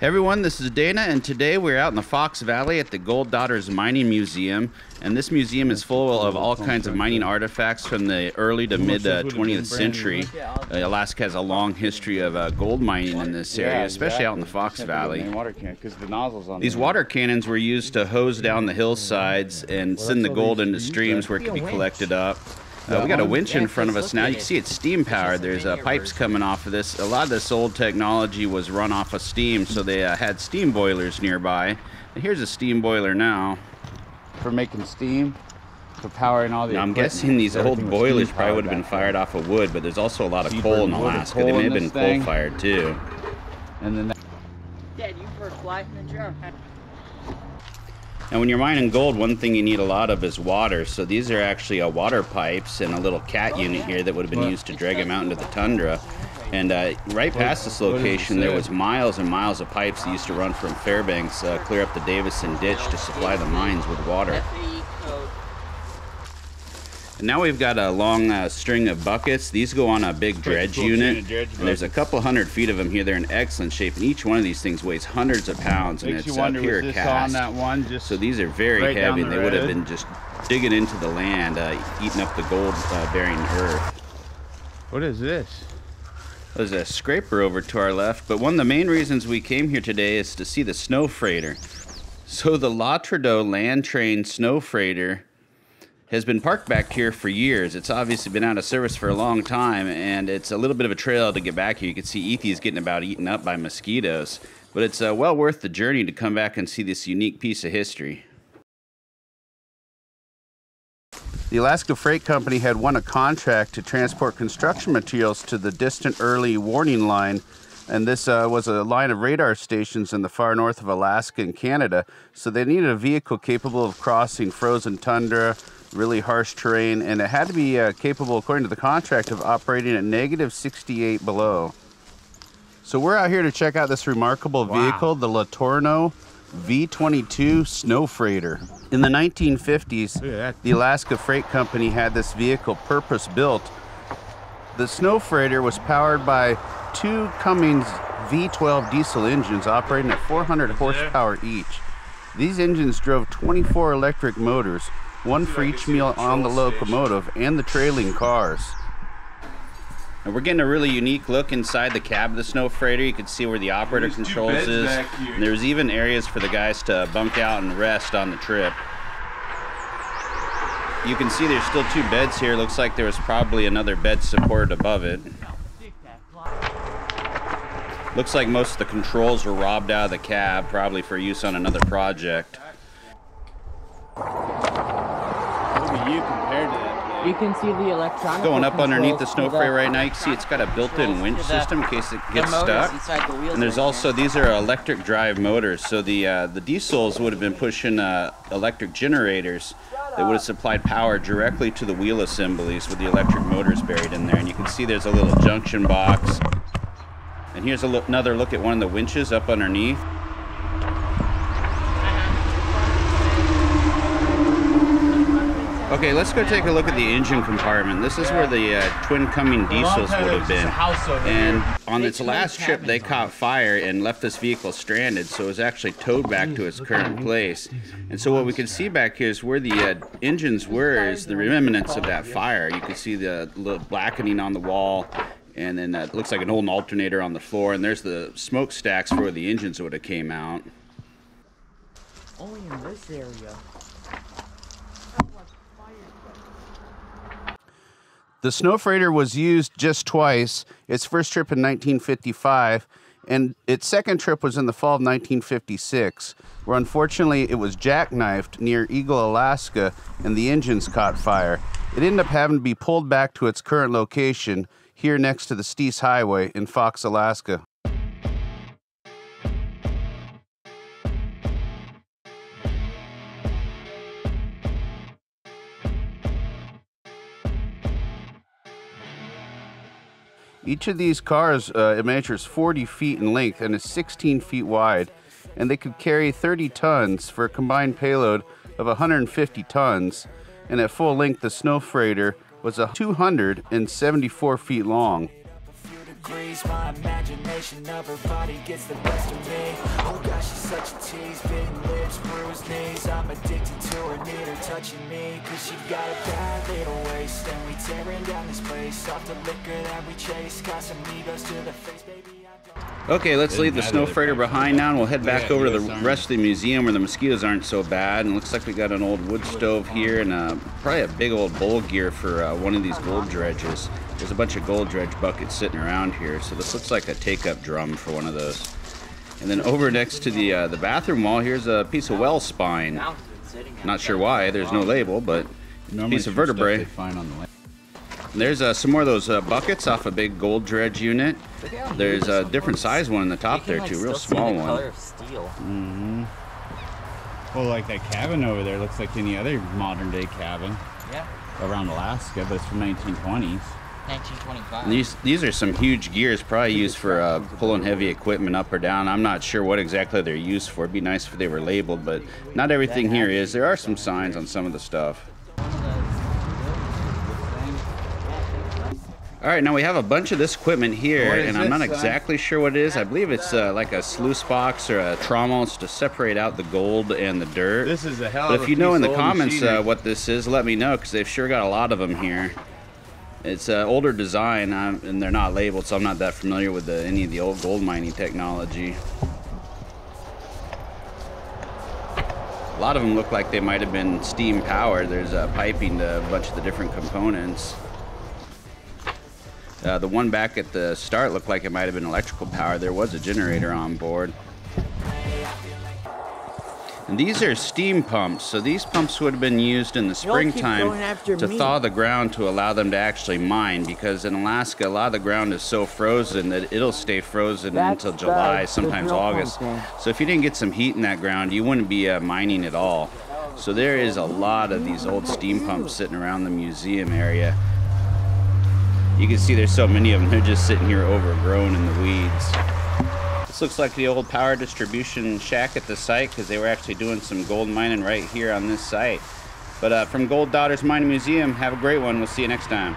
Hey everyone, this is Dana, and today we're out in the Fox Valley at the Gold Daughters Mining Museum. And this museum is full of all kinds of mining artifacts from the early to mid uh, 20th century. Uh, Alaska has a long history of uh, gold mining in this area, especially out in the Fox Valley. These water cannons were used to hose down the hillsides and send the gold into streams where it could be collected up. Uh, we got a winch in front of us now. You can see it's steam powered. There's uh, pipes coming off of this. A lot of this old technology was run off of steam, so they uh, had steam boilers nearby. And here's a steam boiler now. For making steam, for powering all the. Now, I'm guessing these old boilers probably would have been fired off of wood, but there's also a lot of You coal in burn wood and Alaska. They may have been thing. coal fired too. And then that, Dad, you first fly from the drum. Now, when you're mining gold, one thing you need a lot of is water. So these are actually uh, water pipes and a little cat unit here that would have been used to drag them out into the tundra. And uh, right past this what does it location, there was miles and miles of pipes that used to run from Fairbanks uh, clear up the Davidson Ditch to supply the mines with water. And now we've got a long uh, string of buckets. These go on a big dredge cool unit. dredge and there's a couple hundred feet of them here. They're in excellent shape, and each one of these things weighs hundreds of pounds, and it's you uh, wonder pure cast. on that one? Just So these are very Right heavy. the and They would have been just digging into the land, uh, eating up the gold-bearing earth. what is this? There's a scraper over to our left, but one of the main reasons we came here today is to see the snow freighter. So the LeTourneau land train snow freighter has been parked back here for years. It's obviously been out of service for a long time, and it's a little bit of a trail to get back here. You can see Ethy's getting about eaten up by mosquitoes, but it's uh, well worth the journey to come back and see this unique piece of history. The Alaska Freight Company had won a contract to transport construction materials to the distant early warning line. And this uh, was a line of radar stations in the far north of Alaska and Canada. So they needed a vehicle capable of crossing frozen tundra, really harsh terrain, and it had to be uh, capable, according to the contract, of operating at negative 68 below. So we're out here to check out this remarkable Wow. vehicle, the LeTourneau V22 Snow Freighter. In the 1950s, Look at that. the Alaska Freight Company had this vehicle purpose built. The Snow Freighter was powered by two Cummins V12 diesel engines operating at 400 horsepower each. These engines drove 24 electric motors, one for each meal on the locomotive and the trailing cars. And we're getting a really unique look inside the cab of the Snow Freighter. You can see where the operator There's controls is. And there's even areas for the guys to bunk out and rest on the trip. You can see there's still two beds here. Looks like there was probably another bed supported above it. Looks like most of the controls were robbed out of the cab, probably for use on another project. Look at you compared to that. You can see the electronic. Going up underneath the snow freighter right now, you can see it's got a built-in winch system in case it gets stuck. The And there's also these are electric drive motors. So the uh, the diesels would have been pushing uh, electric generators that would have supplied power directly to the wheel assemblies with the electric motors buried in there. And you can see there's a little junction box. And here's a look, another look at one of the winches up underneath. Okay, let's go take a look at the engine compartment. This is where the uh, twin Cummins diesels would have been. And on its last trip, they caught fire and left this vehicle stranded, so it was actually towed back to its current place. And so what we can see back here is where the uh, engines were is the remnants of that fire. You can see the little blackening on the wall, and then uh, it looks like an old alternator on the floor, and there's the smokestacks for where the engines would have came out. Only in this area. The Snow Freighter was used just twice. Its first trip in 1955, and its second trip was in the fall of 1956, where unfortunately it was jackknifed near Eagle, Alaska, and the engines caught fire. It ended up having to be pulled back to its current location here next to the Steese Highway in Fox, Alaska. Each of these cars uh, it measures 40 feet in length and is 16 feet wide, and they could carry 30 tons for a combined payload of 150 tons. And at full length, the snow freighter was a 274 feet long. Degrees, my combination of her body gets the best of me Oh gosh, she's such a tease Bitten lips, bruised knees I'm addicted to her, need her touching me Cause she got a bad little waist And we tearing down this place Off the liquor that we chase Casamigos to the face, baby Okay, let's leave the snow freighter behind now, and we'll head back Yeah, over to the US Army. rest of the museum where the mosquitoes aren't so bad. And it looks like we got an old wood stove here, and uh, probably a big old bowl gear for uh, one of these gold dredges. There's a bunch of gold dredge buckets sitting around here, so this looks like a take-up drum for one of those. And then over next to the uh, the bathroom wall, here's a piece of well spine. Mountain sitting out Not sure why. There's no label, but Normally piece of vertebrae. they find on the way. There's uh, some more of those uh, buckets off a big gold dredge unit. Look at how There's a different size one in the top there too, real still small one. color of steel. Well, like that cabin over there looks like any other modern day cabin Yeah. around Alaska, but it's from 1920s. 1925. These these are some huge gears, probably used for uh, pulling heavy equipment up or down. I'm not sure what exactly they're used for. It'd be nice if they were labeled, but not everything here is. There are some signs on some of the stuff. All right, now we have a bunch of this equipment here, and I'm not exactly sure what it is. I believe it's uh, like a sluice box or a trommel to separate out the gold and the dirt. This is a hell But if you know in the comments uh, what this is, let me know because they've sure got a lot of them here. It's an older design um, and they're not labeled, so I'm not that familiar with the, any of the old gold mining technology. A lot of them look like they might have been steam powered. There's uh, piping to a bunch of the different components. Uh, the one back at the start looked like it might have been electrical power. There was a generator on board. And these are steam pumps, so these pumps would have been used in the springtime to me. thaw the ground to allow them to actually mine. Because in Alaska, a lot of the ground is so frozen that it'll stay frozen That's until July, sometimes no August. So if you didn't get some heat in that ground, you wouldn't be uh, mining at all. So there is a lot of these old steam pumps sitting around the museum area. You can see there's so many of them. They're just sitting here overgrown in the weeds. Looks like the old power distribution shack at the site because they were actually doing some gold mining right here on this site. But uh, from Gold Daughters Mining Museum, have a great one. We'll see you next time.